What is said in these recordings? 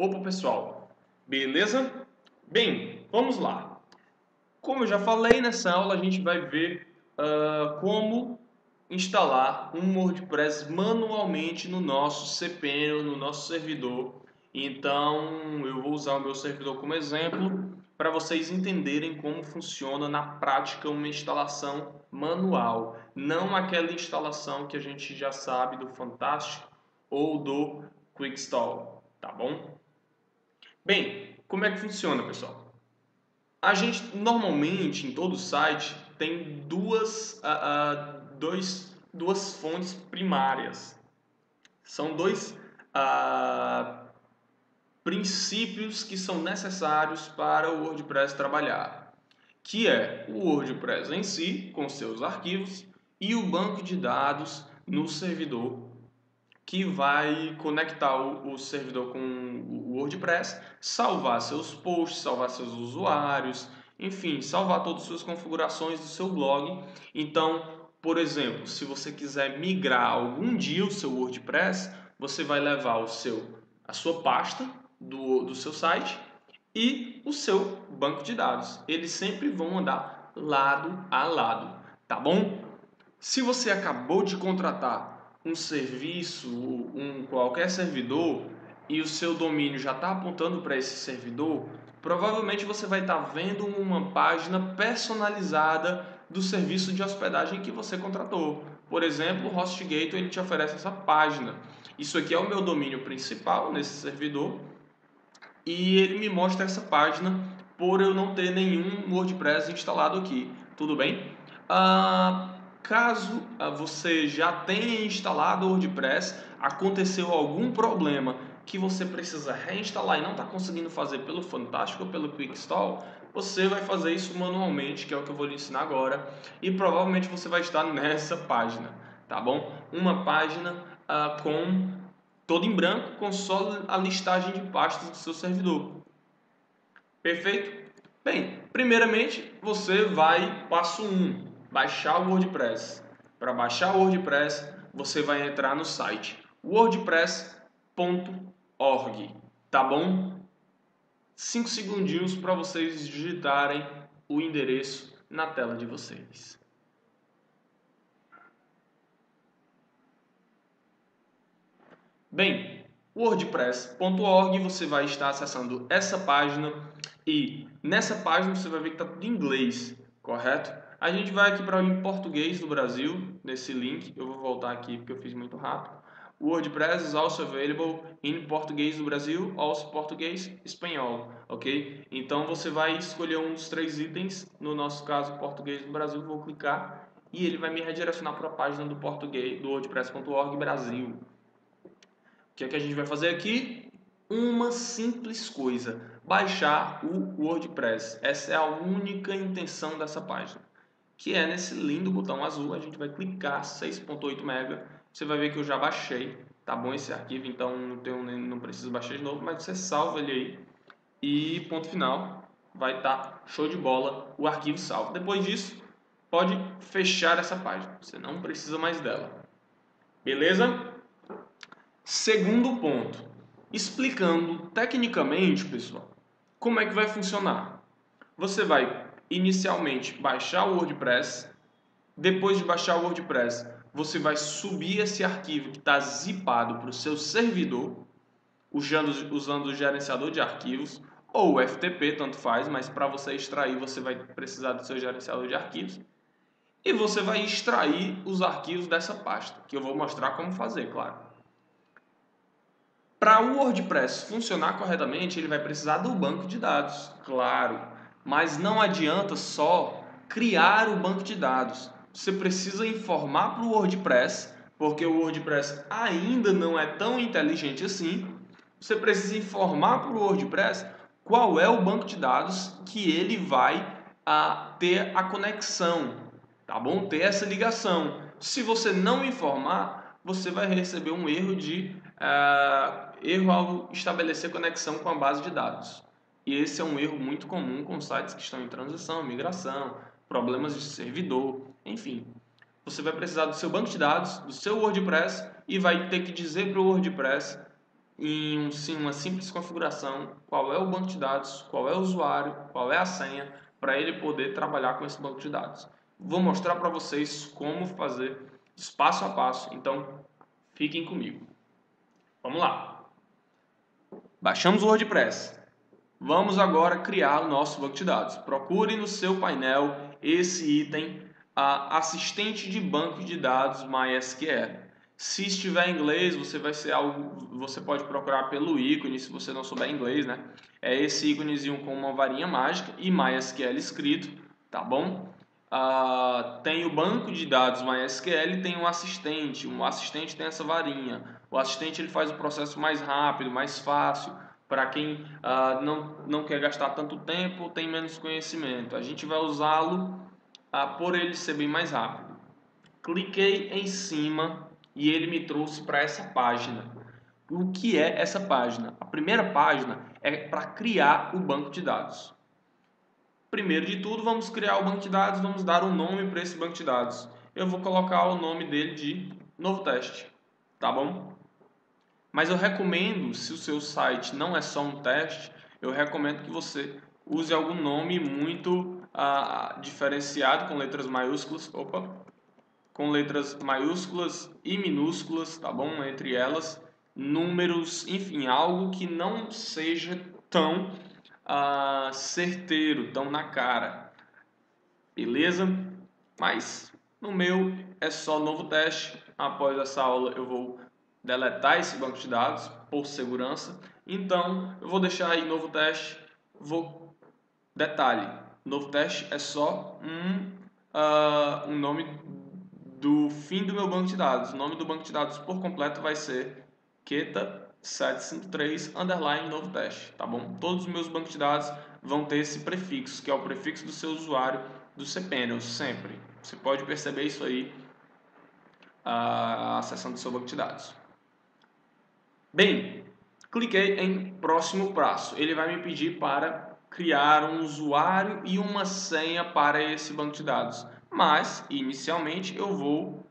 Opa pessoal, beleza? Bem, vamos lá. Como eu já falei nessa aula, a gente vai ver uh, como instalar um WordPress manualmente no nosso cPanel, no nosso servidor. Então eu vou usar o meu servidor como exemplo para vocês entenderem como funciona na prática uma instalação manual, não aquela instalação que a gente já sabe do Fantástico ou do Quickstall, tá bom? Bem, como é que funciona, pessoal? A gente normalmente em todo site tem duas, uh, uh, dois, duas fontes primárias. São dois uh, princípios que são necessários para o WordPress trabalhar, que é o WordPress em si, com seus arquivos, e o banco de dados no servidor, que vai conectar o, servidor com o WordPress, salvar seus posts, salvar seus usuários, enfim, salvar todas as suas configurações do seu blog. Então, por exemplo, se você quiser migrar algum dia o seu WordPress, você vai levar o seu a sua pasta do, do seu site e o seu banco de dados. Eles sempre vão andar lado a lado, tá bom? Se você acabou de contratar um serviço, um qualquer servidor e o seu domínio já está apontando para esse servidor, provavelmente você vai estar tá vendo uma página personalizada do serviço de hospedagem que você contratou. Por exemplo, o HostGator ele te oferece essa página. Isso aqui é o meu domínio principal nesse servidor e ele me mostra essa página por eu não ter nenhum WordPress instalado aqui. Tudo bem? Ah, caso ah, você já tenha instalado o WordPress, aconteceu algum problema que você precisa reinstalar e não está conseguindo fazer pelo Fantástico ou pelo Quick Install, você vai fazer isso manualmente, que é o que eu vou lhe ensinar agora, e provavelmente você vai estar nessa página, tá bom? Uma página ah, com todo em branco, com só a listagem de pastas do seu servidor. Perfeito? Bem, primeiramente você vai, passo 1, um, baixar o WordPress. Para baixar o WordPress, você vai entrar no site wordpress.org, tá bom? 5 segundinhos para vocês digitarem o endereço na tela de vocês. Bem, wordpress.org você vai estar acessando essa página e nessa página você vai ver que está tudo em inglês, correto? A gente vai aqui para o em português do Brasil, nesse link, eu vou voltar aqui porque eu fiz muito rápido. WordPress is also available in português do Brasil, also português espanhol, ok? Então você vai escolher um dos três itens, no nosso caso português do Brasil, vou clicar e ele vai me redirecionar para a página do português do wordpress.org Brasil que é que a gente vai fazer aqui? Uma simples coisa, baixar o WordPress. Essa é a única intenção dessa página. Que é nesse lindo botão azul, a gente vai clicar 6.8 MB. Você vai ver que eu já baixei, tá bom esse arquivo, então não, tenho, não preciso baixar de novo, mas você salva ele aí e ponto final, vai estar tá show de bola o arquivo salvo. Depois disso, pode fechar essa página, você não precisa mais dela. Beleza? Segundo ponto, explicando tecnicamente, pessoal, como é que vai funcionar. Você vai inicialmente baixar o WordPress, depois de baixar o WordPress, você vai subir esse arquivo que está zipado para o seu servidor, usando, usando o gerenciador de arquivos ou FTP, tanto faz, mas para você extrair você vai precisar do seu gerenciador de arquivos. E você vai extrair os arquivos dessa pasta, que eu vou mostrar como fazer, claro. Para o WordPress funcionar corretamente, ele vai precisar do banco de dados, claro. Mas não adianta só criar o banco de dados. Você precisa informar para o WordPress, porque o WordPress ainda não é tão inteligente assim. Você precisa informar para o WordPress qual é o banco de dados que ele vai a, ter a conexão, tá bom? Ter essa ligação. Se você não informar, você vai receber um erro de uh, erro ao estabelecer conexão com a base de dados. E esse é um erro muito comum com sites que estão em transição, migração, problemas de servidor, enfim. Você vai precisar do seu banco de dados, do seu WordPress e vai ter que dizer para o WordPress em um, sim, uma simples configuração qual é o banco de dados, qual é o usuário, qual é a senha, para ele poder trabalhar com esse banco de dados. Vou mostrar para vocês como fazer passo a passo, então fiquem comigo. Vamos lá. Baixamos o WordPress. Vamos agora criar o nosso banco de dados. Procure no seu painel esse item, a assistente de banco de dados MySQL. Se estiver em inglês, você vai ser algo, você pode procurar pelo ícone, se você não souber inglês, né? É esse íconezinho com uma varinha mágica e MySQL escrito, tá bom? Uh, tem o banco de dados MySQL, tem um assistente. O assistente tem essa varinha. O assistente ele faz o processo mais rápido, mais fácil. Para quem uh, não, não quer gastar tanto tempo, tem menos conhecimento. A gente vai usá-lo uh, por ele ser bem mais rápido. Cliquei em cima e ele me trouxe para essa página. O que é essa página? A primeira página é para criar o banco de dados. Primeiro de tudo, vamos criar o banco de dados, vamos dar um nome para esse banco de dados. Eu vou colocar o nome dele de novo teste, tá bom? Mas eu recomendo, se o seu site não é só um teste, eu recomendo que você use algum nome muito uh, diferenciado com letras maiúsculas. Opa, com letras maiúsculas e minúsculas, tá bom? Entre elas, números, enfim, algo que não seja tão uh, certeiro, tão na cara. Beleza? Mas no meu é só novo teste. Após essa aula eu vou deletar esse banco de dados por segurança. Então eu vou deixar aí novo teste. Vou detalhe, novo teste é só um, uh, um nome do fim do meu banco de dados. O nome do banco de dados por completo vai ser Keta 753 underline novo teste, tá bom? Todos os meus bancos de dados vão ter esse prefixo, que é o prefixo do seu usuário do cPanel, sempre. Você pode perceber isso aí a acessando o seu banco de dados. Bem, cliquei em próximo passo. Ele vai me pedir para criar um usuário e uma senha para esse banco de dados mas inicialmente eu vou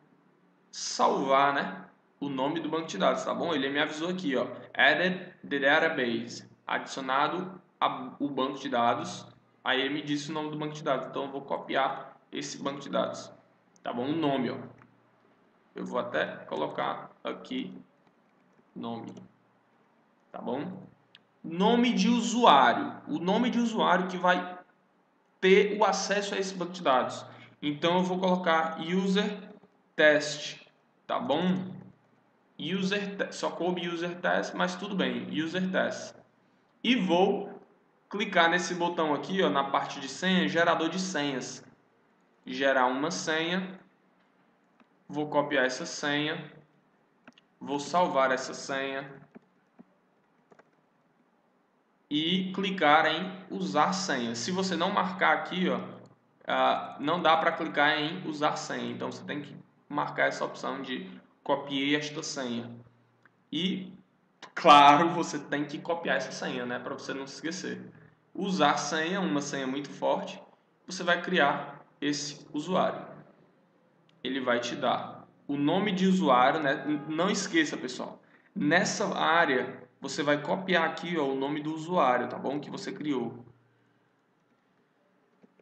salvar, né, o nome do banco de dados, tá bom? Ele me avisou aqui, ó, added the database, adicionado a, o banco de dados. Aí ele me disse o nome do banco de dados, então eu vou copiar esse banco de dados, tá bom? O nome, ó. Eu vou até colocar aqui nome, tá bom? Nome de usuário, o nome de usuário que vai ter o acesso a esse banco de dados. Então eu vou colocar user test, tá bom? User só coube user test, mas tudo bem, user test. E vou clicar nesse botão aqui, ó, na parte de senha, gerador de senhas. Gerar uma senha. Vou copiar essa senha. Vou salvar essa senha. E clicar em usar senha. Se você não marcar aqui, ó, uh, não dá para clicar em usar senha. Então você tem que marcar essa opção de copiei esta senha. E, claro, você tem que copiar essa senha, né, para você não se esquecer. Usar senha, uma senha muito forte, você vai criar esse usuário. Ele vai te dar o nome de usuário, né? Não esqueça, pessoal. Nessa área, você vai copiar aqui ó, o nome do usuário, tá bom? Que você criou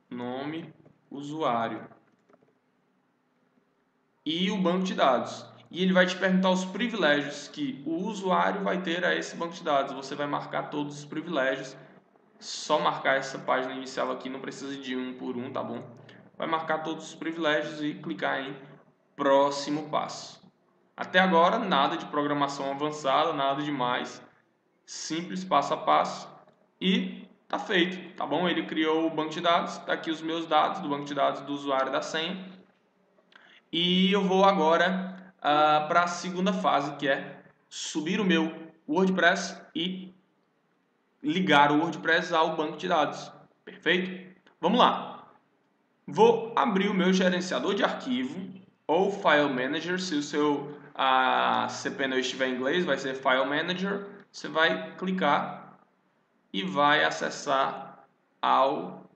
nome, usuário e o banco de dados. E ele vai te perguntar os privilégios que o usuário vai ter a esse banco de dados. Você vai marcar todos os privilégios. Só marcar essa página inicial aqui, não precisa de um por um, tá bom? Vai marcar todos os privilégios e clicar em próximo passo. Até agora, nada de programação avançada, nada demais. Simples passo a passo. E Tá feito, tá bom? Ele criou o banco de dados, tá aqui os meus dados do banco de dados do usuário da senha. E eu vou agora uh, ah, para a segunda fase, que é subir o meu WordPress e ligar o WordPress ao banco de dados. Perfeito? Vamos lá. Vou abrir o meu gerenciador de arquivo ou File Manager, se o seu ah, cPanel estiver em inglês, vai ser File Manager. Você vai clicar e vai acessar ao,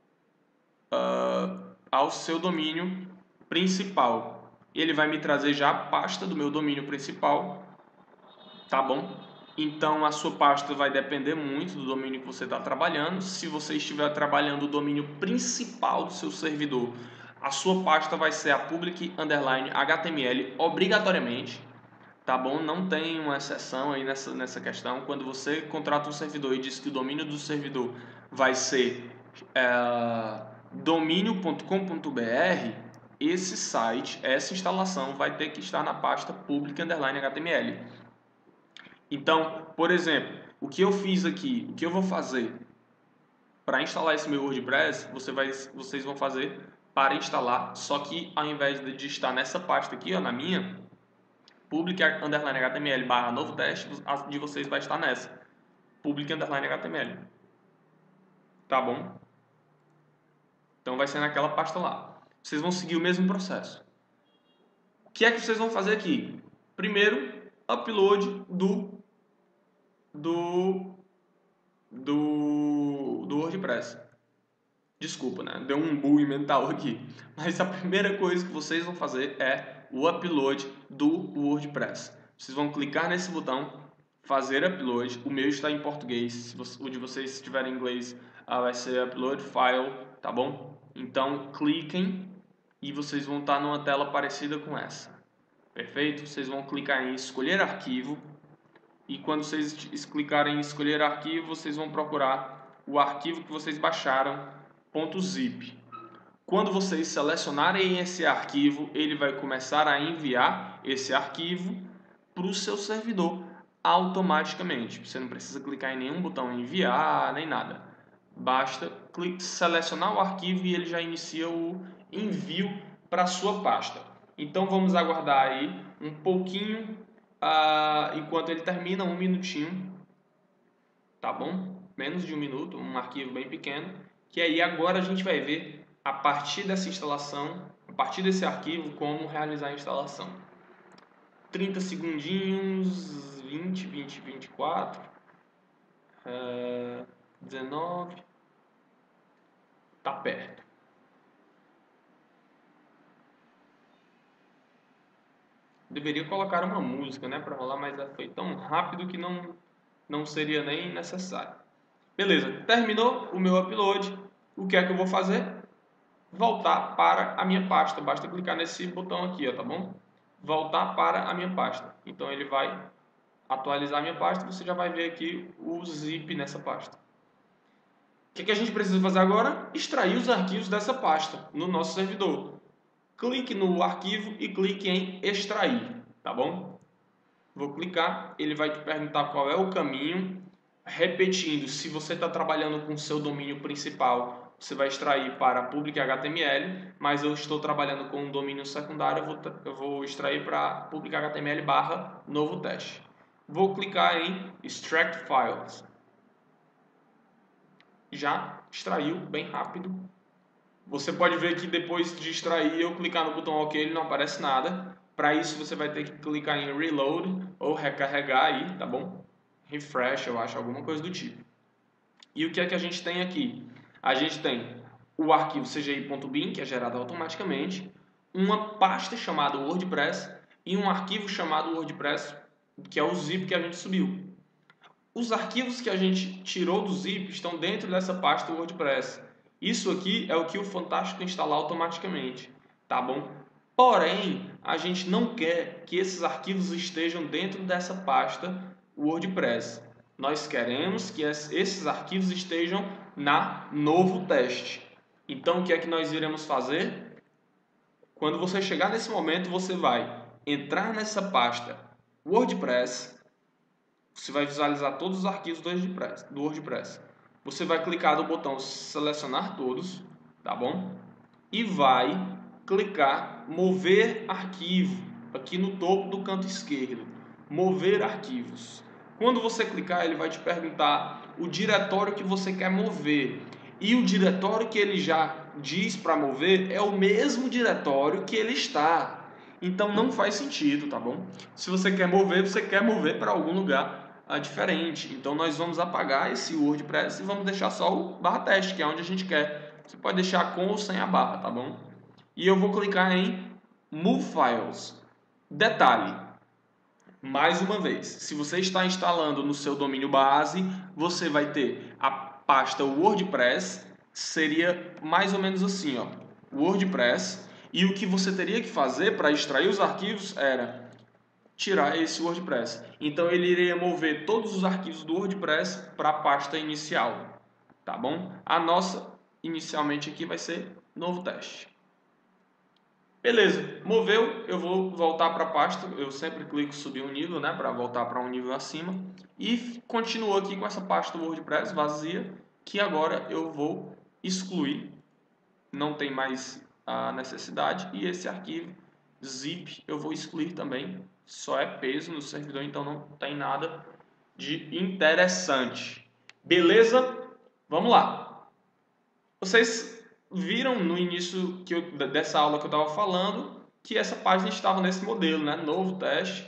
uh, ao seu domínio principal. Ele vai me trazer já a pasta do meu domínio principal, tá bom? Então a sua pasta vai depender muito do domínio que você está trabalhando. Se você estiver trabalhando o domínio principal do seu servidor, a sua pasta vai ser a public underline HTML obrigatoriamente, tá bom? Não tem uma exceção aí nessa, nessa questão. Quando você contrata um servidor e diz que o domínio do servidor vai ser é, domínio.com.br, esse site, essa instalação vai ter que estar na pasta public underline HTML. Então, por exemplo, o que eu fiz aqui, o que eu vou fazer para instalar esse meu WordPress, você vai, vocês vão fazer para instalar, só que ao invés de estar nessa pasta aqui, ó, na minha, public underline HTML barra novo teste, a de vocês vai estar nessa, public underline HTML. Tá bom? Então vai ser naquela pasta lá. Vocês vão seguir o mesmo processo. O que é que vocês vão fazer aqui? Primeiro, upload do do do, do WordPress. Desculpa, né? Deu um bug mental aqui. Mas a primeira coisa que vocês vão fazer é o upload do WordPress. Vocês vão clicar nesse botão, fazer upload. O meu está em português. Se o de vocês estiver em inglês, ah, vai ser upload file, tá bom? Então cliquem e vocês vão estar numa tela parecida com essa. Perfeito? Vocês vão clicar em escolher arquivo e quando vocês clicarem em escolher arquivo, vocês vão procurar o arquivo que vocês baixaram, .zip. Quando vocês selecionarem esse arquivo, ele vai começar a enviar esse arquivo para o seu servidor automaticamente. Você não precisa clicar em nenhum botão enviar, nem nada. Basta selecionar o arquivo e ele já inicia o envio para a sua pasta. Então vamos aguardar aí um pouquinho ah, enquanto ele termina, um minutinho, tá bom? Menos de um minuto, um arquivo bem pequeno, que aí agora a gente vai ver a partir dessa instalação, a partir desse arquivo, como realizar a instalação. 30 segundinhos, 20, 20, 24, uh, 19, tá perto. deveria colocar uma música, né, para rolar, mas foi tão rápido que não não seria nem necessário. Beleza, terminou o meu upload. O que é que eu vou fazer? Voltar para a minha pasta. Basta clicar nesse botão aqui, ó, tá bom? Voltar para a minha pasta. Então ele vai atualizar a minha pasta. Você já vai ver aqui o zip nessa pasta. O que, é que a gente precisa fazer agora? Extrair os arquivos dessa pasta no nosso servidor clique no arquivo e clique em extrair, tá bom? Vou clicar, ele vai te perguntar qual é o caminho. Repetindo, se você está trabalhando com o seu domínio principal, você vai extrair para public HTML, mas eu estou trabalhando com um domínio secundário, eu vou, eu vou extrair para public HTML barra novo teste. Vou clicar em Extract Files. Já extraiu bem rápido você pode ver que depois de extrair, eu clicar no botão OK, ele não aparece nada. Para isso, você vai ter que clicar em Reload ou recarregar aí, tá bom? Refresh, eu acho, alguma coisa do tipo. E o que é que a gente tem aqui? A gente tem o arquivo cgi.bin, que é gerado automaticamente, uma pasta chamada WordPress e um arquivo chamado WordPress, que é o zip que a gente subiu. Os arquivos que a gente tirou do zip estão dentro dessa pasta WordPress. Isso aqui é o que o Fantástico instalar automaticamente, tá bom? Porém, a gente não quer que esses arquivos estejam dentro dessa pasta WordPress. Nós queremos que esses arquivos estejam na novo teste. Então, o que é que nós iremos fazer? Quando você chegar nesse momento, você vai entrar nessa pasta WordPress. Você vai visualizar todos os arquivos do WordPress. Do WordPress você vai clicar no botão selecionar todos, tá bom? E vai clicar mover arquivo aqui no topo do canto esquerdo. Mover arquivos. Quando você clicar, ele vai te perguntar o diretório que você quer mover. E o diretório que ele já diz para mover é o mesmo diretório que ele está. Então não faz sentido, tá bom? Se você quer mover, você quer mover para algum lugar diferente. Então nós vamos apagar esse WordPress e vamos deixar só o barra teste, que é onde a gente quer. Você pode deixar com ou sem a barra, tá bom? E eu vou clicar em Move Files. Detalhe, mais uma vez, se você está instalando no seu domínio base, você vai ter a pasta WordPress, seria mais ou menos assim, ó, WordPress, e o que você teria que fazer para extrair os arquivos era tirar esse WordPress. Então ele iria mover todos os arquivos do WordPress para a pasta inicial, tá bom? A nossa inicialmente aqui vai ser novo teste. Beleza, moveu, eu vou voltar para a pasta, eu sempre clico subir um nível, né, para voltar para um nível acima e continuo aqui com essa pasta WordPress vazia, que agora eu vou excluir, não tem mais a necessidade e esse arquivo zip eu vou excluir também, só é peso no servidor, então não tem nada de interessante. Beleza? Vamos lá. Vocês viram no início que eu, dessa aula que eu estava falando que essa página estava nesse modelo, né? Novo teste,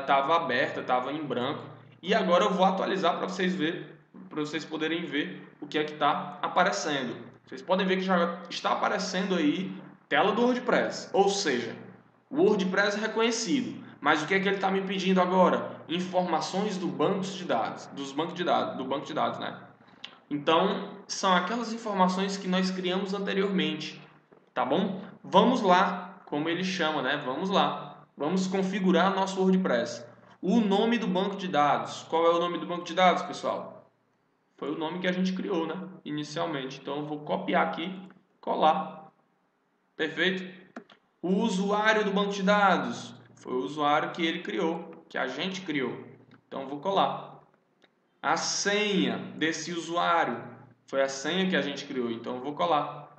estava é, aberta, estava em branco. E agora eu vou atualizar para vocês ver, para vocês poderem ver o que é que está aparecendo. Vocês podem ver que já está aparecendo aí tela do WordPress, ou seja, o WordPress é reconhecido. Mas o que é que ele está me pedindo agora? Informações do banco de dados, dos bancos de dados, do banco de dados, né? Então, são aquelas informações que nós criamos anteriormente, tá bom? Vamos lá, como ele chama, né? Vamos lá. Vamos configurar nosso WordPress. O nome do banco de dados. Qual é o nome do banco de dados, pessoal? Foi o nome que a gente criou, né? Inicialmente. Então, eu vou copiar aqui, colar. Perfeito? O usuário do banco de dados. Foi o usuário que ele criou, que a gente criou. Então, eu vou colar a senha desse usuário. Foi a senha que a gente criou, então eu vou colar.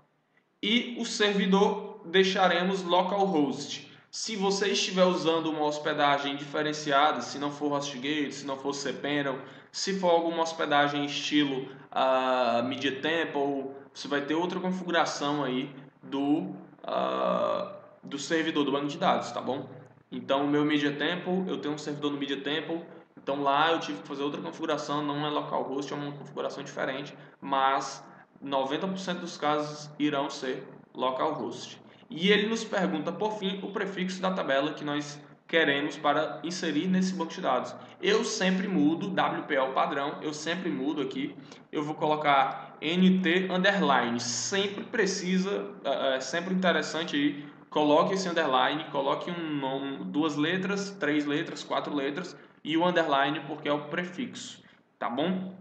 E o servidor deixaremos localhost. Se você estiver usando uma hospedagem diferenciada, se não for HostGate, se não for cPanel, se for alguma hospedagem estilo uh, Media Temple, você vai ter outra configuração aí do, uh, do servidor do banco de dados, tá bom? Então, o meu Media Temple, eu tenho um servidor no Media Temple, então lá eu tive que fazer outra configuração, não é localhost, é uma configuração diferente, mas 90% dos casos irão ser localhost. E ele nos pergunta, por fim, o prefixo da tabela que nós queremos para inserir nesse banco de dados. Eu sempre mudo, WPL padrão, eu sempre mudo aqui. Eu vou colocar NT underline, sempre precisa, é, é sempre interessante aí, coloque esse underline, coloque um nome, duas letras, três letras, quatro letras, e o underline porque é o prefixo, tá bom?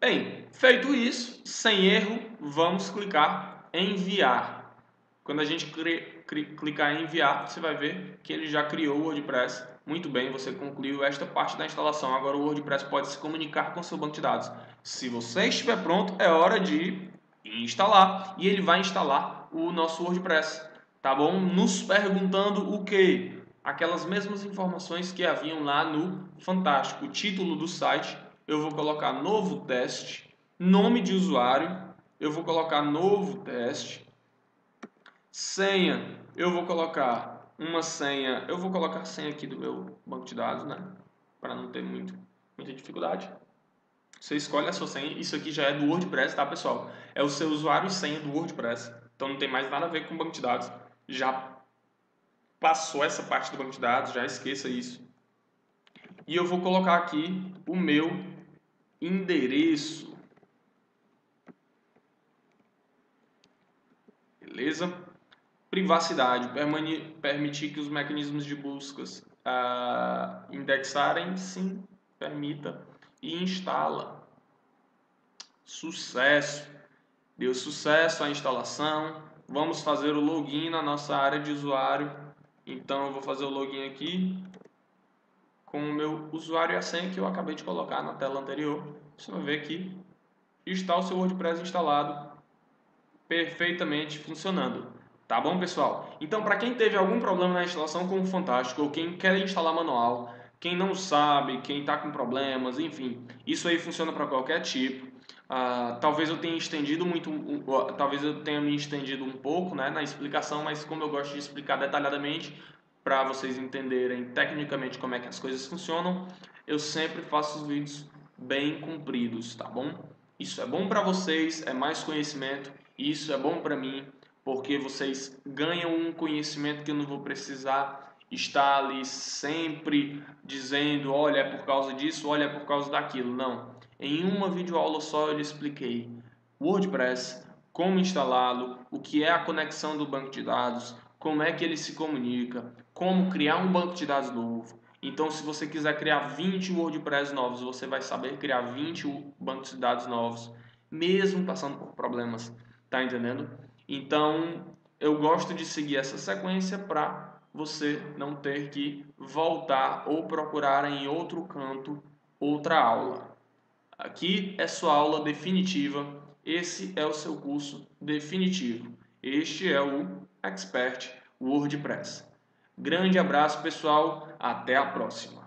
Bem, feito isso, sem erro, vamos clicar em enviar. Quando a gente clicar em enviar, você vai ver que ele já criou o WordPress. Muito bem, você concluiu esta parte da instalação. Agora o WordPress pode se comunicar com seu banco de dados. Se você estiver pronto, é hora de instalar e ele vai instalar o nosso WordPress, tá bom? Nos perguntando o que? Aquelas mesmas informações que haviam lá no Fantástico. O título do site, eu vou colocar novo teste, nome de usuário, eu vou colocar novo teste, senha, eu vou colocar uma senha, eu vou colocar a senha aqui do meu banco de dados, né? Para não ter muito, muita dificuldade. Você escolhe a sua senha, isso aqui já é do WordPress, tá pessoal? É o seu usuário e senha do WordPress, então não tem mais nada a ver com banco de dados. Já passou essa parte do banco de dados, já esqueça isso. E eu vou colocar aqui o meu endereço. Beleza? Privacidade, permitir que os mecanismos de buscas uh, indexarem, sim, permita e instala. Sucesso. Deu sucesso a instalação. Vamos fazer o login na nossa área de usuário então eu vou fazer o login aqui com o meu usuário e a senha que eu acabei de colocar na tela anterior. Você vai ver que está o seu WordPress instalado perfeitamente funcionando. Tá bom, pessoal? Então, para quem teve algum problema na instalação com o Fantástico ou quem quer instalar manual, quem não sabe, quem está com problemas, enfim, isso aí funciona para qualquer tipo. Uh, talvez eu tenha estendido muito, uh, talvez eu tenha me estendido um pouco né, na explicação, mas como eu gosto de explicar detalhadamente para vocês entenderem tecnicamente como é que as coisas funcionam, eu sempre faço os vídeos bem compridos, tá bom? Isso é bom para vocês, é mais conhecimento, isso é bom para mim, porque vocês ganham um conhecimento que eu não vou precisar estar ali sempre dizendo, olha, é por causa disso, olha, é por causa daquilo. Não. Em uma videoaula só eu lhe expliquei WordPress, como instalá-lo, o que é a conexão do banco de dados, como é que ele se comunica, como criar um banco de dados novo. Então, se você quiser criar 20 WordPress novos, você vai saber criar 20 bancos de dados novos, mesmo passando por problemas. Tá entendendo? Então, eu gosto de seguir essa sequência para você não ter que voltar ou procurar em outro canto outra aula. Aqui é sua aula definitiva. Esse é o seu curso definitivo. Este é o Expert WordPress. Grande abraço, pessoal. Até a próxima.